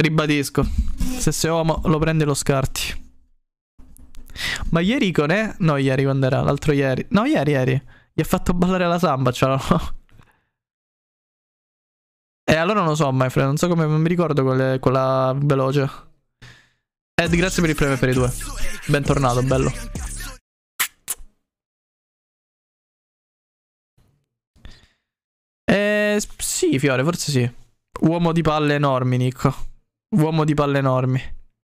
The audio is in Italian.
Ribadisco. Se sei uomo lo prendi e lo scarti. Ma ieri con eh? No, ieri quando era? L'altro ieri. No, ieri, ieri. Gli ha fatto ballare la samba, cioè no. E eh, allora non lo so, my friend. Non so come. Non mi ricordo quelle, quella veloce. Ed, grazie per il premio per i due. Bentornato, bello. Eh, sì, Fiore, forse sì. Uomo di palle enormi, Nico. Uomo di palle enormi.